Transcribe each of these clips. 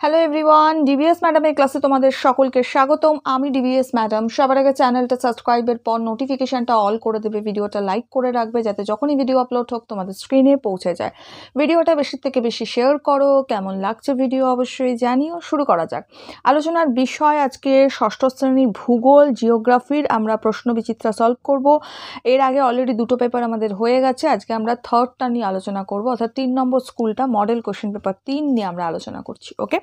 Hello everyone DBS ম্যাডামের ক্লাসে তোমাদের সকলকে স্বাগতম। আমি ডিবিএস ম্যাডাম সবার আগে চ্যানেলটা সাবস্ক্রাইবের পর নোটিফিকেশানটা অল করে দেবে। ভিডিওটা লাইক করে রাখবে যাতে যখনই ভিডিও আপলোড হোক তোমাদের স্ক্রিনে পৌঁছে যায়। ভিডিওটা বেশি থেকে বেশি শেয়ার করো। কেমন লাগছে ভিডিও অবশ্যই জানিও। শুরু করা যাক। আলোচনার বিষয় আজকে ষষ্ঠ শ্রেণি ভূগোল জিওগ্রাফির আমরা প্রশ্ন বিচিত্রা সলভ করব। এর আগে অলরেডি দুটো পেপার আমাদের হয়ে গেছে। আজকে আমরা থার্ডটা নিয়ে আলোচনা করব। অর্থাৎ তিন নম্বর স্কুলটা মডেল কোশ্চেন পেপার তিন নিয়ে আমরা আলোচনা করছি। ওকে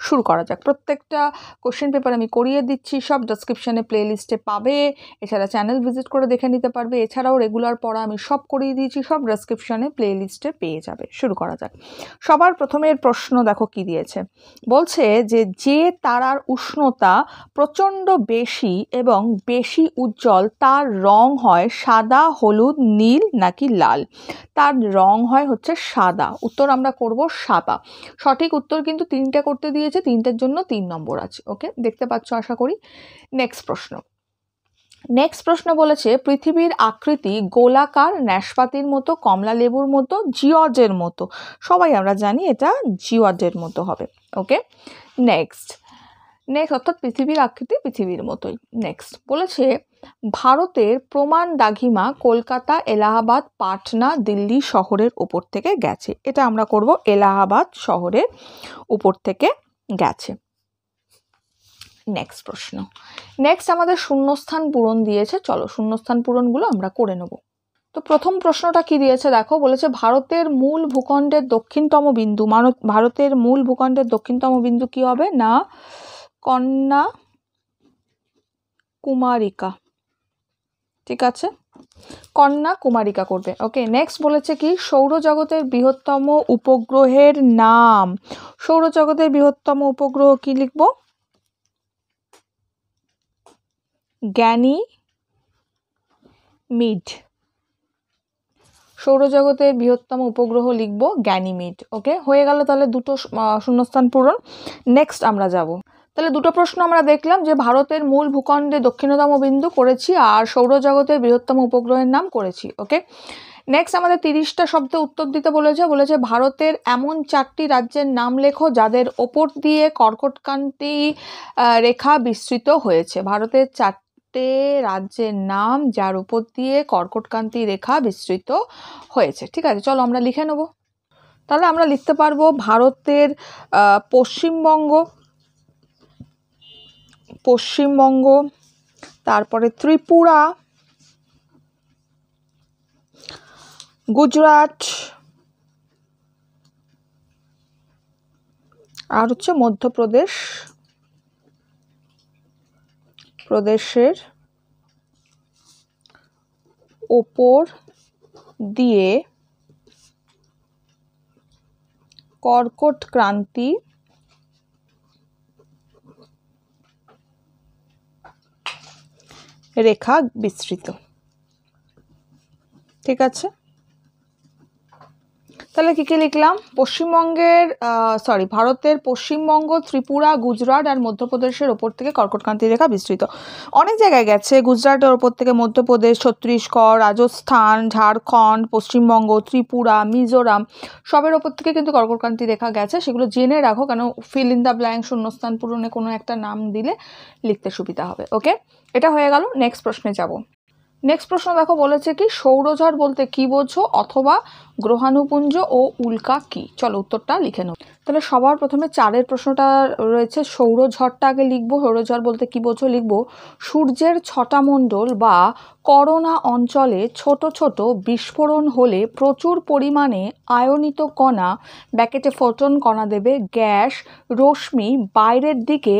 শুরু করা যাক। প্রত্যেকটা কোশ্চেন পেপার আমি করিয়ে দিচ্ছি, সব ডেসক্রিপশানে প্লে লিস্টে পাবে। এছাড়া চ্যানেল ভিজিট করে দেখে নিতে পারবে। এছাড়াও রেগুলার পড়া আমি সব করিয়ে দিয়েছি, সব ডেসক্রিপশানে প্লে লিস্টে পেয়ে যাবে। শুরু করা যাক। সবার প্রথমে প্রশ্ন দেখো কি দিয়েছে? বলছে যে যে তারার উষ্ণতা প্রচণ্ড বেশি এবং বেশি উজ্জ্বল, তার রং হয় সাদা, হলুদ, নীল নাকি লাল? তার রং হয় হচ্ছে সাদা। উত্তর আমরা করব সাদা। সঠিক উত্তর কিন্তু তিনটে করতে দিয়েছে, তিনটের জন্য তিন নম্বর আছে ওকে দেখতে পাচ্ছ, আশা করি। নেক্সট প্রশ্ন। নেক্সট প্রশ্ন বলেছে, পৃথিবীর আকৃতি গোলাকার ন্যাশপাতির মতো, কমলা লেবুর মতো, জিওজের মতো। সবাই আমরা জানি এটা জিওজের মতো হবে ওকে নেক্সট নেক্সট অর্থাৎ পৃথিবীর আকৃতি পৃথিবীর মতোই। নেক্সট বলেছে, ভারতের প্রমাণ দাঘিমা কলকাতা, এলাহাবাদ, পাটনা, দিল্লি শহরের উপর থেকে গেছে। এটা আমরা করব এলাহাবাদ শহরের উপর থেকে গেছে। নেক্সট প্রশ্ন। নেক্সট আমাদের শূন্যস্থান পূরণ দিয়েছে। চলো, শূন্যস্থান পূরণগুলো আমরা করে নেব। তো প্রথম প্রশ্নটা কি দিয়েছে? দেখো, বলেছে, ভারতের মূল ভূখণ্ডের দক্ষিণতম বিন্দু মানত ভারতের মূল ভূখণ্ডের দক্ষিণতম বিন্দু কি হবে? না কন্যা কুমারিকা। ঠিক আছে? কন্যা কুমারিকা করবে। ওকে নেক্সট বলেছে কি? সৌরজগতের বৃহত্তম উপগ্রহের নাম। সৌরজগতের বৃহত্তম উপগ্রহ কি লিখব? জ্ঞানী মিড। সৌরজগতের বৃহত্তম উপগ্রহ লিখব জ্ঞানীমিড ওকে, হয়ে গেল তাহলে দুটো শূন্যস্থান পূরণ। নেক্সট আমরা যাব। তাহলে দুটো প্রশ্ন আমরা দেখলাম যে ভারতের মূল ভূখণ্ডে দক্ষিণতম বিন্দু করেছি আর সৌরজগতের বৃহত্তম উপগ্রহের নাম করেছি ওকে নেক্সট আমাদের তিরিশটা শব্দে উত্তর দিতে বলেছে বলেছে ভারতের এমন চারটি রাজ্যের নাম লেখো যাদের ওপর দিয়ে কর্কটকান্তি রেখা বিস্তৃত হয়েছে। ভারতের চারটে রাজ্যের নাম যার উপর দিয়ে কর্কটকান্তি রেখা বিস্তৃত হয়েছে, ঠিক আছে? চলো আমরা লিখে নেব। তাহলে আমরা লিখতে পারব ভারতের পশ্চিমবঙ্গ পশ্চিমবঙ্গ তারপরে ত্রিপুরা গুজরাট আর হচ্ছে মধ্যপ্রদেশ প্রদেশের ওপর দিয়ে কর্কট ক্রান্তি রেখা বিস্তৃত। ঠিক আছে? তাহলে কী কী লিখলাম? পশ্চিমবঙ্গের সরি ভারতের পশ্চিমবঙ্গ, ত্রিপুরা, গুজরাট আর মধ্যপ্রদেশের ওপর থেকে কর্কটকান্তি রেখা বিস্তৃত। অনেক জায়গায় গেছে, গুজরাটের ওপর থেকে মধ্যপ্রদেশ, ছত্তিশগড়, রাজস্থান, ঝাড়খণ্ড, পশ্চিমবঙ্গ, ত্রিপুরা, মিজোরাম, সবের ওপর থেকে কিন্তু কর্কটকান্তি রেখা গেছে। সেগুলো জেনে রাখো, কেন ফিল ইন দ্য ব্ল্যাঙ্ক শূন্যস্থান পূরণে কোনো একটা নাম দিলে লিখতে সুবিধা হবে ওকে এটা হয়ে গেল নেক্সট প্রশ্নে যাব। নেক্সট প্রশ্ন দেখো বলেছে কি, সৌরঝড় বলতে কি বোঝো অথবা গ্রহাণুপুঞ্জ ও উল্কা কি? চলো উত্তরটা লিখে নেব তাহলে সবার প্রথমে চারের প্রশ্নটা রয়েছে, সৌরঝড়টা আগে লিখব, সৌরঝড় বলতে কি বোঝো লিখব, সূর্যের ছটা মণ্ডল বা করোনা অঞ্চলে ছোট ছোট বিস্ফোরণ হলে প্রচুর পরিমাণে আয়নিত কণা, ব্যাকেটে ফোটন কণা দেবে, গ্যাস, রশ্মি বাইরের দিকে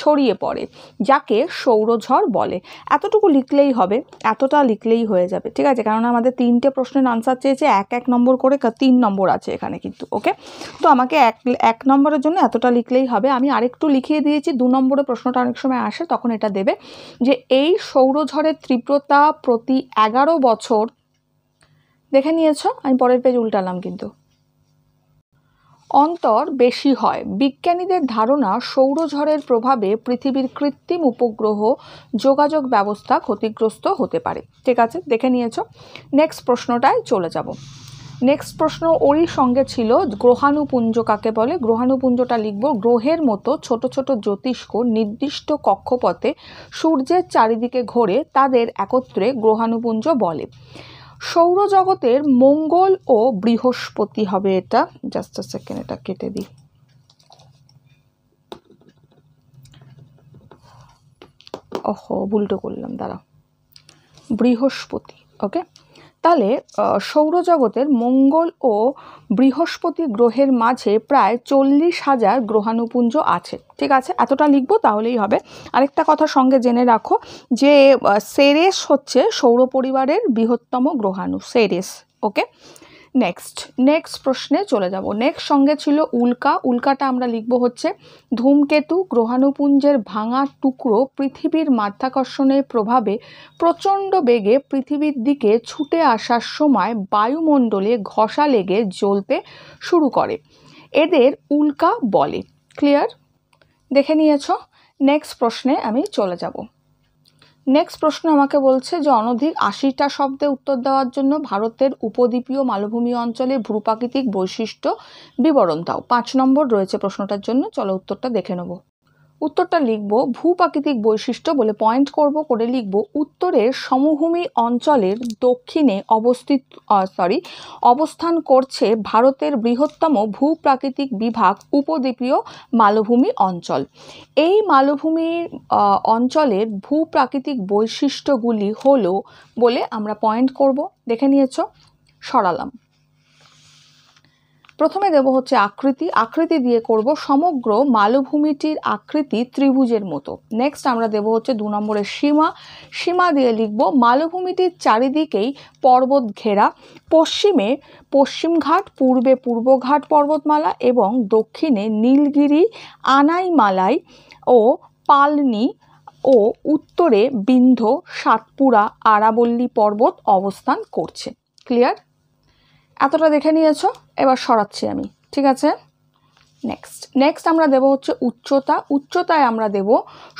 ছড়িয়ে পড়ে, যাকে সৌরঝড় বলে। এতটুকু লিখলেই হবে, এতটা লিখলেই হয়ে যাবে, ঠিক আছে? কারণ আমাদের তিনটে প্রশ্নের আনসার চেয়েছে, এক এক নম্বর করে তিন নম্বর আছে এখানে কিন্তু ওকে তো আমাকে এক এক নম্বরের জন্য এতটা লিখলেই হবে। আমি আরেকটু লিখিয়ে দিয়েছি, দু নম্বরের প্রশ্নটা অনেক সময় আসে, তখন এটা দেবে যে, এই সৌরঝড়ের তীব্রতা প্রতি এগারো বছর। দেখে নিয়েছ? আমি পরের পেজ উল্টালাম কিন্তু। অন্তর বেশি হয়। বিজ্ঞানীদের ধারণা সৌরঝড়ের প্রভাবে পৃথিবীর কৃত্রিম উপগ্রহ যোগাযোগ ব্যবস্থা ক্ষতিগ্রস্ত হতে পারে। ঠিক আছে, দেখে নিয়েছ? নেক্সট প্রশ্নটায় চলে যাব। নেক্সট প্রশ্ন, ওরই সঙ্গে ছিল গ্রহাণুপুঞ্জ কাকে বলে? গ্রহাণুপুঞ্জটা লিখব, গ্রহের মতো ছোট ছোট জ্যোতিষ্ক নির্দিষ্ট কক্ষপথে সূর্যের চারিদিকে ঘোরে তাদের একত্রে গ্রহাণুপুঞ্জ বলে। সৌরজগতের মঙ্গল ও বৃহস্পতি হবে এটা। জাস্ট সেকেন্ড এটা কেটে দিই। ওহো, ভুলটো করলাম দাঁড়া বৃহস্পতি ওকে তাহলে সৌরজগতের মঙ্গল ও বৃহস্পতি গ্রহের মাঝে প্রায় চল্লিশ হাজার গ্রহাণুপুঞ্জ আছে। ঠিক আছে? এতটা লিখব তাহলেই হবে। আরেকটা কথা সঙ্গে জেনে রাখো যে সেরেস হচ্ছে সৌর পরিবারের বৃহত্তম গ্রহাণু, সেরেস, ওকে? নেক্সট নেক্সট প্রশ্নে চলে যাব। নেক্সট সঙ্গে ছিল উল্কা। উল্কাটা আমরা লিখব হচ্ছে, ধূমকেতু গ্রহাণুপুঞ্জের ভাঙা টুকরো পৃথিবীর মাধ্যাকর্ষণের প্রভাবে প্রচণ্ড বেগে পৃথিবীর দিকে ছুটে আসার সময় বায়ুমণ্ডলে ঘষা লেগে জ্বলতে শুরু করে। এদের উল্কা বলে। ক্লিয়ার দেখে নিয়েছ? নেক্সট প্রশ্নে আমি চলে যাব। নেক্সট প্রশ্ন আমাকে বলছে যে অনধিক আশিটা শব্দে উত্তর দেওয়ার জন্য ভারতের উপদ্বীপীয় মালভূমি অঞ্চলে ভূপ্রাকৃতিক বৈশিষ্ট্য বিবরণ দাও। পাঁচ নম্বর রয়েছে প্রশ্নটার জন্য। চলো উত্তরটা দেখে নেব। উত্তরটা লিখব ভূপ্রাকৃতিক বৈশিষ্ট্য বলে পয়েন্ট করব, করে লিখব উত্তরের সমভূমি অঞ্চলের দক্ষিণে অবস্থিত সরি অবস্থান করছে ভারতের বৃহত্তম ভূপ্রাকৃতিক বিভাগ উপদ্বীপীয় মালভূমি অঞ্চল। এই মালভূমির অঞ্চলের ভূপ্রাকৃতিক বৈশিষ্ট্যগুলি হলো বলে আমরা পয়েন্ট করব। দেখে নিয়েছ? সরালাম। প্রথমে দেব হচ্ছে আকৃতি। আকৃতি দিয়ে করব সমগ্র মালভূমিটির আকৃতি ত্রিভুজের মতো। নেক্সট আমরা দেব হচ্ছে দু নম্বরের সীমা। সীমা দিয়ে লিখব মালভূমিটির চারিদিকেই পর্বত ঘেরা। পশ্চিমে পশ্চিমঘাট, পূর্বে পূর্বঘাট পর্বতমালা এবং দক্ষিণে নীলগিরি, আনাইমালাই ও পালনি ও উত্তরে বিন্ধ সাতপুরা আরাবল্লী পর্বত অবস্থান করছে। ক্লিয়ার এতটা দেখে নিয়েছো? এবার সরাচ্ছি আমি, ঠিক আছে? নেক্সট নেক্সট আমরা দেব হচ্ছে উচ্চতা। উচ্চতায় আমরা দেব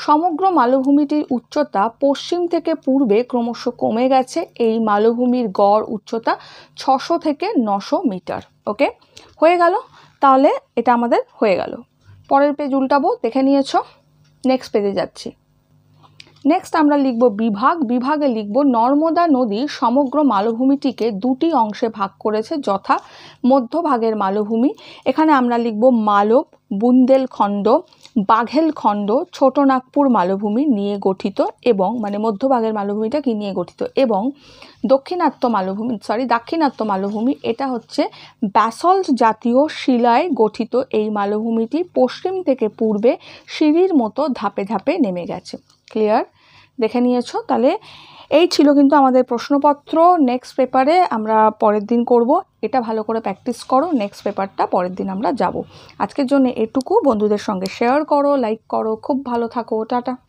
সমগ্র মালভূমিটির উচ্চতা পশ্চিম থেকে পূর্বে ক্রমশ কমে গেছে। এই মালভূমির গড় উচ্চতা ছশো থেকে নশো মিটার, ওকে? হয়ে গেল? তাহলে এটা আমাদের হয়ে গেল। পরের পেজ উল্টাবো, দেখে নিয়েছ? নেক্সট পেজে যাচ্ছি। নেক্সট আমরা লিখব বিভাগ। বিভাগে লিখব নর্মদা নদী সমগ্র মালভূমিটিকে দুটি অংশে ভাগ করেছে যথা মধ্যভাগের মালভূমি। এখানে আমরা লিখব মালব, বুন্দেলখণ্ড, বাঘেলখণ্ড, ছোটনাগপুর মালভূমি নিয়ে গঠিত এবং মানে মধ্যভাগের মালভূমিটা কি নিয়ে গঠিত? এবং দক্ষিণাত্য মালভূমি সরি দাক্ষিণাত্য মালভূমি, এটা হচ্ছে ব্যাসল্ট জাতীয় শিলায় গঠিত এই মালভূমিটি। পশ্চিম থেকে পূর্বে সিঁড়ির মতো ধাপে ধাপে নেমে গেছে। ক্লিয়ার দেখে নিয়েছো। তাহলে এই ছিল কিন্তু আমাদের প্রশ্নপত্র। নেক্সট পেপারে আমরা পরের দিন করব। এটা ভালো করে প্র্যাকটিস করো। নেক্সট পেপারটা পরের দিন আমরা যাব। আজকের জন্য এটুকু। বন্ধুদের সঙ্গে শেয়ার করো লাইক করো। খুব ভালো থাকো। টাটা।